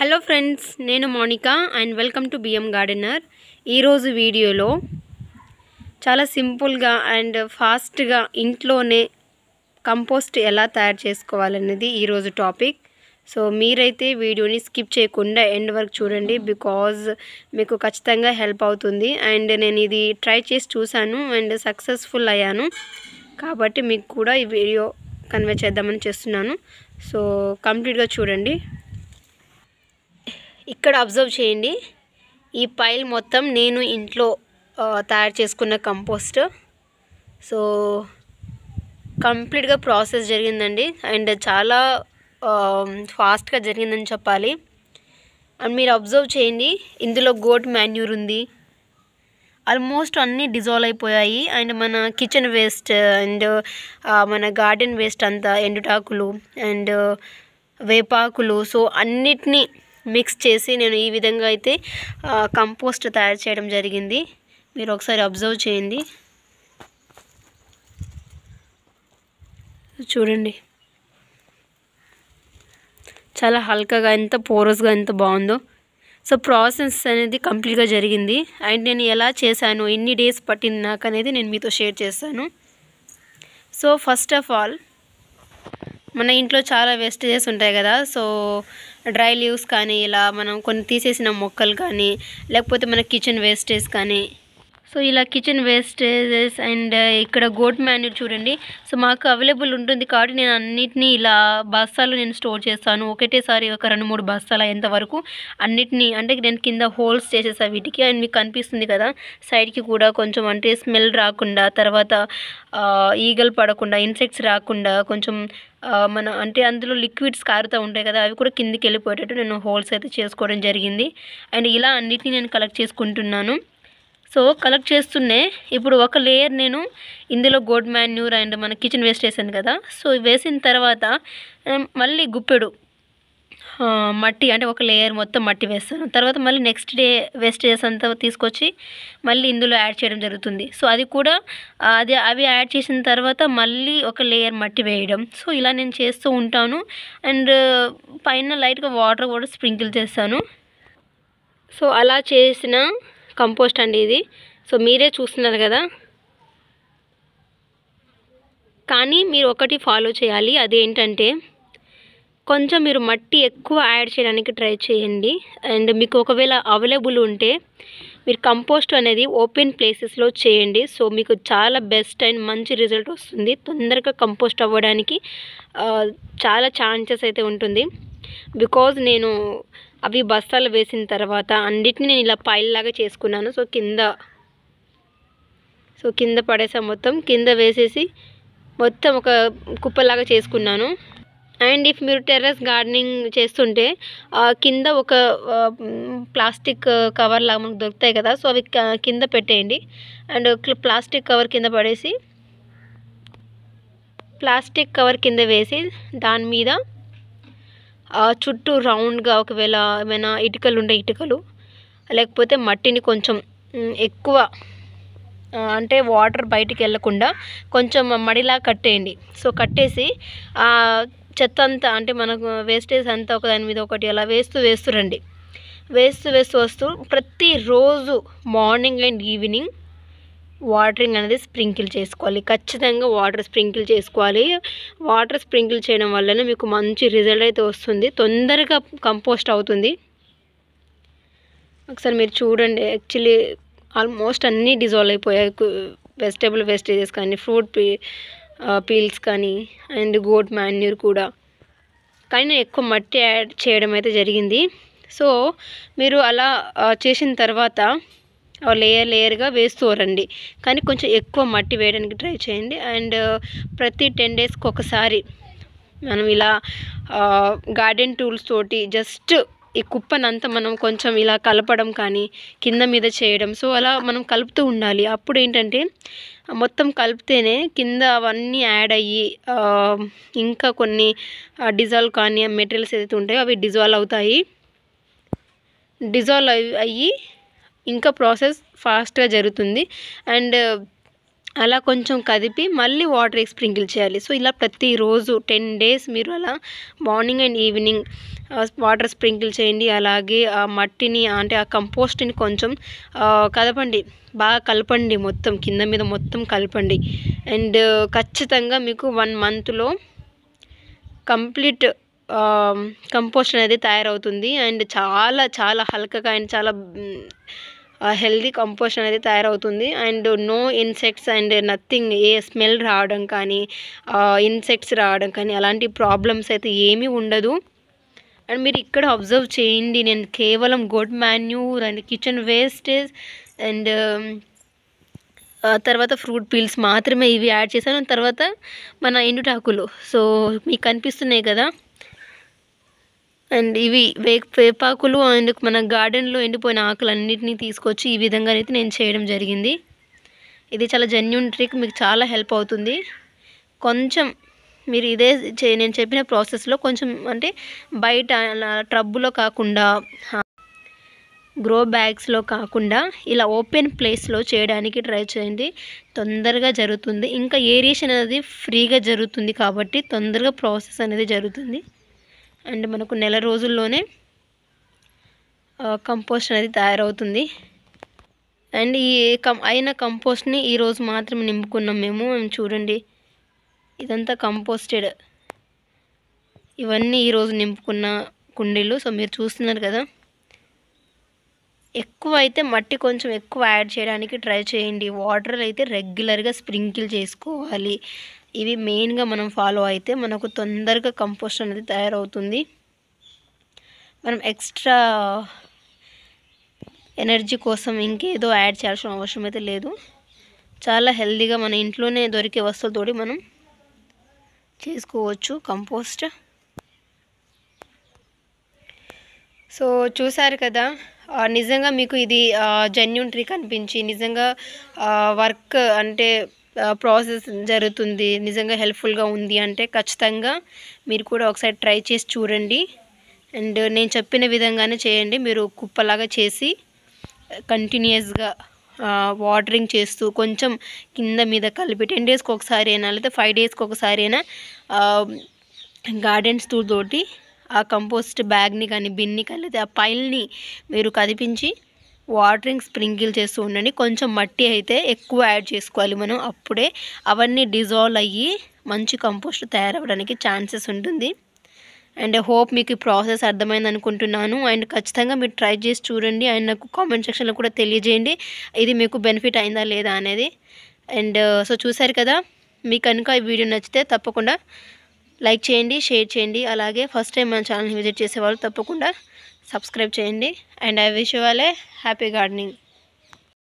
Hello friends నేను Monika and welcome to BM gardener. ఈరోజు వీడియోలో చాలా సింపుల్గా అండ్ ఫాస్ట్గా ఇంట్లోనే కంపోస్ట్ ఎలా తయారు చేసుకోవాలనేది ఈరోజు టాపిక్. సో మీరైతే వీడియోని స్కిప్ చేయకుండా ఎండ్ వరకు చూడండి బికాజ్ మీకు ఖచ్చితంగా హెల్ప్ అవుతుంది. అండ్ నేను ఇది ట్రై చేసి చూశాను అండ్ సక్సెస్ఫుల్ అయ్యాను. కాబట్టి మీకు కూడా ఈ వీడియో కన్వే చేద్దామని చేస్తున్నాను. సో కంప్లీట్గా చూడండి. ఇక్కడ అబ్జర్వ్ చేయండి. ఈ పైల్ మొత్తం నేను ఇంట్లో తయారు చేసుకున్న కంపోస్ట్ సో కంప్లీట్గా ప్రాసెస్ జరిగిందండి. అండ్ చాలా ఫాస్ట్గా జరిగిందని చెప్పాలి. అండ్ మీరు అబ్జర్వ్ చేయండి. ఇందులో గోట్ మాన్యూర్ ఉంది. ఆల్మోస్ట్ అన్నీ డిజాల్వ్ అయిపోయాయి. అండ్ మన కిచెన్ వేస్ట్ అండ్ మన గార్డెన్ వేస్ట్ అంతా ఎండుటాకులు అండ్ వేపాకులు. సో అన్నిటినీ మిక్స్ చేసి నేను ఈ విధంగా అయితే కంపోస్ట్ తయారు చేయడం జరిగింది. మీరు ఒకసారి అబ్జర్వ్ చేయండి. చూడండి. చాలా హల్కగా ఎంత పోరస్గా ఎంత బాగుందో. సో ప్రాసెస్ అనేది కంప్లీట్గా జరిగింది. అండ్ నేను ఎలా చేశాను ఎన్ని డేస్ పట్టింది నాకు అనేది నేను మీతో షేర్ చేస్తాను. సో ఫస్ట్ ఆఫ్ ఆల్ మన ఇంట్లో చాలా వేస్టేజెస్ ఉంటాయి కదా. సో డ్రై లీవ్స్ కానీ ఇలా మనం కొన్ని తీసేసిన మొక్కలు కానీ లేకపోతే మన కిచెన్ వేస్టేజ్ కానీ సో ఇలా కిచెన్ వేస్టేజెస్ అండ్ ఇక్కడ గోట్ మాన్యూర్ చూడండి. సో మాకు అవైలబుల్ ఉంటుంది కాబట్టి నేను అన్నిటినీ ఇలా బస్తాలు నేను స్టోర్ చేస్తాను. ఒకటేసారి ఒక రెండు మూడు బస్తాలు అయ్యేంత వరకు అన్నిటినీ అంటే నేను కింద హోల్స్ చేసేసా వీటికి. అండ్ మీకు కనిపిస్తుంది కదా సైడ్కి కూడా కొంచెం అంటే స్మెల్ రాకుండా తర్వాత ఈగల్ ఈగలు పడకుండా ఇన్సెక్ట్స్ రాకుండా కొంచెం మన అంటే అందులో లిక్విడ్స్ కారుతూ ఉంటాయి కదా అవి కూడా కిందికి వెళ్ళిపోయేటట్టు నేను హోల్స్ అయితే చేసుకోవడం జరిగింది. అండ్ ఇలా అన్నిటినీ నేను కలెక్ట్ చేసుకుంటున్నాను. సో కలెక్ట్ చేస్తూనే ఇప్పుడు ఒక లేయర్ నేను ఇందులో గోడ్ మాన్యూర్ అండ్ మన కిచెన్ వేస్ట్ వేసాను కదా. సో వేసిన తర్వాత మళ్ళీ గుప్పెడు మట్టి అంటే ఒక లేయర్ మొత్తం మట్టి వేస్తాను. తర్వాత మళ్ళీ నెక్స్ట్ డే వేస్టేజెస్ అంతా తీసుకొచ్చి మళ్ళీ ఇందులో యాడ్ చేయడం జరుగుతుంది. సో అది కూడా అది అవి యాడ్ చేసిన తర్వాత మళ్ళీ ఒక లేయర్ మట్టి వేయడం. సో ఇలా నేను చేస్తూ ఉంటాను. అండ్ పైన లైట్గా వాటర్ కూడా స్ప్రింకిల్ చేస్తాను. సో అలా చేసిన కంపోస్ట్ అండి ఇది. సో మీరే చూస్తున్నారు కదా. కానీ మీరు ఒకటి ఫాలో చేయాలి. అదేంటంటే కొంచెం మీరు మట్టి ఎక్కువ యాడ్ చేయడానికి ట్రై చేయండి. అండ్ మీకు ఒకవేళ అవైలబుల్ ఉంటే మీరు కంపోస్ట్ అనేది ఓపెన్ ప్లేసెస్లో చేయండి. సో మీకు చాలా బెస్ట్ అండ్ మంచి రిజల్ట్ వస్తుంది. తొందరగా కంపోస్ట్ అవ్వడానికి చాలా ఛాన్సెస్ అయితే ఉంటుంది. బికాజ్ నేను అవి బస్తాలు వేసిన తర్వాత అన్నిటిని నేను ఇలా పైల్లాగా చేసుకున్నాను. సో కింద సో కింద పడేసా మొత్తం. కింద వేసేసి మొత్తం ఒక కుప్పలాగా చేసుకున్నాను. అండ్ ఇఫ్ మీరు టెర్రస్ గార్డెనింగ్ చేస్తుంటే కింద ఒక ప్లాస్టిక్ కవర్ లాగా మనకు దొరుకుతాయి కదా సో అవి కింద పెట్టేయండి. అండ్ ప్లాస్టిక్ కవర్ కింద పడేసి ప్లాస్టిక్ కవర్ కింద వేసి దాని మీద చుట్టూ రౌండ్గా ఒకవేళ ఏమైనా ఇటుకలు ఉండే ఇటుకలు లేకపోతే మట్టిని కొంచెం ఎక్కువ అంటే వాటర్ బయటికి వెళ్ళకుండా కొంచెం మడిలా కట్టేయండి. సో కట్టేసి ఆ చెత్త అంతా అంటే మనకు వేస్టేజ్ అంతా ఒక దాని మీద ఒకటి అలా వేస్తూ వేస్తూ రండి. వేస్తూ వేస్తూ వస్తూ ప్రతిరోజు మార్నింగ్ అండ్ ఈవినింగ్ వాటరింగ్ అనేది స్ప్రింకిల్ చేసుకోవాలి. ఖచ్చితంగా వాటర్ స్ప్రింకిల్ చేసుకోవాలి. వాటర్ స్ప్రింకిల్ చేయడం వల్లనే మీకు మంచి రిజల్ట్ అయితే వస్తుంది. తొందరగా కంపోస్ట్ అవుతుంది. ఒకసారి మీరు చూడండి. యాక్చువల్లీ ఆల్మోస్ట్ అన్నీ డిజాల్వ్ అయిపోయాయి. వెజిటేబుల్ వేస్టేజెస్ కానీ ఫ్రూట్ పీ పీల్స్ కానీ అండ్ గోట్ మాన్యూర్ కూడా. కానీ ఎక్కువ మట్టి యాడ్ చేయడం అయితే జరిగింది. సో మీరు అలా చేసిన తర్వాత లేయర్ లేయర్గా వేస్తూ రండి. కానీ కొంచెం ఎక్కువ మట్టి వేయడానికి ట్రై చేయండి. అండ్ uh, ప్రతి టెన్ డేస్కి ఒకసారి మనం ఇలా uh, గార్డెన్ టూల్స్ తోటి జస్ట్ ఈ కుప్పనంతా మనం కొంచెం ఇలా కలపడం కానీ కింద మీద చేయడం. సో అలా మనం కలుపుతూ ఉండాలి. అప్పుడు ఏంటంటే మొత్తం కలిపితేనే కింద అవన్నీ యాడ్ అయ్యి uh, ఇంకా కొన్ని డిజాల్వ్ కానీ మెటీరియల్స్ ఏదైతే ఉంటాయో అవి డిజాల్వ్ అవుతాయి. డిజాల్వ్ అయ్యి అయ్యి ఇంకా ప్రాసెస్ ఫాస్ట్గా జరుగుతుంది. అండ్ అలా కొంచెం కదిపి మళ్ళీ వాటర్ స్ప్రింకిల్ చేయాలి. సో ఇలా ప్రతిరోజు టెన్ డేస్ మీరు అలా morning and evening water sprinkle చేయండి. అలాగే ఆ మట్టిని అంటే ఆ కంపోస్ట్ని కొంచెం కదపండి. బాగా కలపండి మొత్తం కింద మీద మొత్తం కలపండి. అండ్ ఖచ్చితంగా మీకు వన్ మంత్లో కంప్లీట్ కంపోస్ట్ అనేది తయారవుతుంది. అండ్ చాలా చాలా హల్కగా అండ్ చాలా హెల్దీ కంపోస్ట్ అనేది తయారవుతుంది. And no insects and nothing a smell రావడం కానీ ఇన్సెక్ట్స్ రావడం కానీ అలాంటి ప్రాబ్లమ్స్ అయితే ఏమీ ఉండదు. అండ్ మీరు ఇక్కడ అబ్జర్వ్ చేయండి. నేను కేవలం good manure and kitchen wastage and um, తర్వాత ఫ్రూట్ పీల్స్ మాత్రమే ఇవి యాడ్ చేశాను. తర్వాత మన ఎండుటాకులు. సో మీకు కనిపిస్తున్నాయి కదా? అండ్ ఇవి వే వేపాకులు అండ్ మన గార్డెన్లో ఎండిపోయిన ఆకులు అన్నిటినీ తీసుకొచ్చి ఈ విధంగా అయితే నేను చేయడం జరిగింది. ఇది చాలా జెన్యున్ ట్రిక్ మీకు చాలా హెల్ప్ అవుతుంది. కొంచెం మీరు ఇదే చే నేను చెప్పిన ప్రాసెస్లో కొంచెం అంటే బయట ట్రబ్బులో కాకుండా గ్రో బ్యాగ్స్లో కాకుండా ఇలా ఓపెన్ ప్లేస్లో చేయడానికి ట్రై చేయండి. తొందరగా జరుగుతుంది. ఇంకా ఏరియేషన్ అనేది ఫ్రీగా జరుగుతుంది కాబట్టి తొందరగా ప్రాసెస్ అనేది జరుగుతుంది. అండ్ మనకు నెల రోజుల్లోనే కంపోస్ట్ అనేది తయారవుతుంది. అండ్ ఈ కం అయిన కంపోస్ట్ని ఈరోజు మాత్రమే నింపుకున్నాం మేము. చూడండి ఇదంతా కంపోస్టెడ్. ఇవన్నీ ఈరోజు నింపుకున్న కుండీలు. సో మీరు చూస్తున్నారు కదా. ఎక్కువ అయితే మట్టి కొంచెం ఎక్కువ యాడ్ చేయడానికి ట్రై చేయండి. వాటర్ అయితే రెగ్యులర్గా స్ప్రింకిల్ చేసుకోవాలి. ఇవి మెయిన్గా మనం ఫాలో అయితే మనకు తొందరగా కంపోస్ట్ అనేది తయారవుతుంది. మనం ఎక్స్ట్రా ఎనర్జీ కోసం ఇంకేదో యాడ్ చేయాల్సిన అవసరం అయితే లేదు. చాలా హెల్దీగా మన ఇంట్లోనే దొరికే వస్తువులతోటి మనం చేసుకోవచ్చు కంపోస్ట్. సో చూసారు కదా నిజంగా మీకు ఇది జెన్యున్ ట్రిక్ అనిపించి నిజంగా వర్క్ అంటే ప్రాసెస్ జరుగుతుంది నిజంగా హెల్ప్ఫుల్గా ఉంది అంటే ఖచ్చితంగా మీరు కూడా ఒకసారి ట్రై చేసి చూడండి. అండ్ నేను చెప్పిన విధంగానే చేయండి. మీరు కుప్పలాగా చేసి కంటిన్యూస్గా వాటరింగ్ చేస్తూ కొంచెం కింద మీద కలిపి టెన్ డేస్కి ఒకసారి అయినా లేదా ఫైవ్ డేస్కి ఒకసారి అయినా గార్డెన్స్ తోటి ఆ కంపోస్ట్ బ్యాగ్ని కానీ బిన్ని కానీ లేదా ఆ పైల్ని మీరు కదిపించి వాటరింగ్ స్ప్రింకిల్ చేస్తూ ఉండండి. కొంచెం మట్టి అయితే ఎక్కువ యాడ్ చేసుకోవాలి మనం. అప్పుడే అవన్నీ డిజాల్వ్ అయ్యి మంచి కంపోస్ట్ తయారవ్వడానికి ఛాన్సెస్ ఉంటుంది. అండ్ హోప్ మీకు ఈ ప్రాసెస్ అర్థమైంది అనుకుంటున్నాను. అండ్ ఖచ్చితంగా మీరు ట్రై చేసి చూడండి. అండ్ నాకు కామెంట్ సెక్షన్లో కూడా తెలియజేయండి. ఇది మీకు బెనిఫిట్ అయిందా లేదా అనేది. అండ్ uh, సో చూసారు కదా మీకు కనుక ఈ వీడియో నచ్చితే తప్పకుండా లైక్ చేయండి షేర్ చేయండి. అలాగే ఫస్ట్ టైం మన ఛానల్ని విజిట్ చేసేవాళ్ళు తప్పకుండా సబ్స్క్రైబ్ చేయండి. And I wish you a happy gardening